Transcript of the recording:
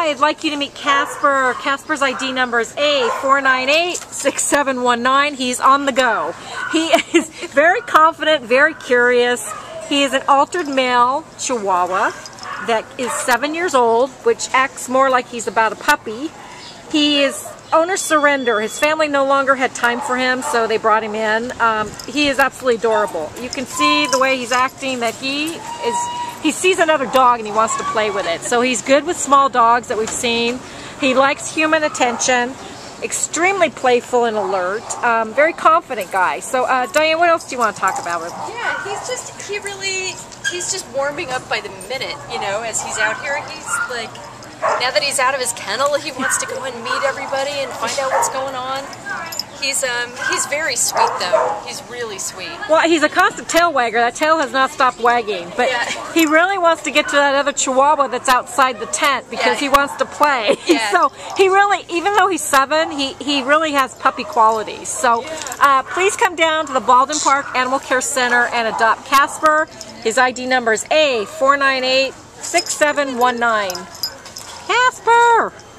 I'd like you to meet Casper. Casper's ID number is A4986719. He's on the go. He is very confident, very curious. He is an altered male Chihuahua that is seven years old, which acts more like he's about a puppy. He is owner surrender. His family no longer had time for him, so they brought him in. Um, he is absolutely adorable. You can see the way he's acting that he is, he sees another dog and he wants to play with it. So he's good with small dogs that we've seen. He likes human attention extremely playful and alert, um, very confident guy. So, uh, Diane, what else do you want to talk about with? him? Yeah, he's just, he really, he's just warming up by the minute, you know, as he's out here. He's like, now that he's out of his kennel, he wants to go and meet everybody and find out what's going on. He's um he's very sweet though. He's really sweet. Well, he's a constant tail wagger. That tail has not stopped wagging. But Yeah. he really wants to get to that other Chihuahua that's outside the tent because Yeah. he wants to play. Yeah. so he really, even though he's seven, he he really has puppy qualities. So uh, please come down to the Baldwin Park Animal Care Center and adopt Casper. His ID number is A four nine eight six seven one nine. Casper.